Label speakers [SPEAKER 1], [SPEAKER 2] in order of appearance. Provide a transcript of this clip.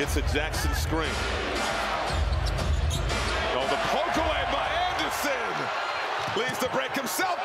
[SPEAKER 1] Gets a Jackson screen. Oh, the poke away by Anderson. Leads to break himself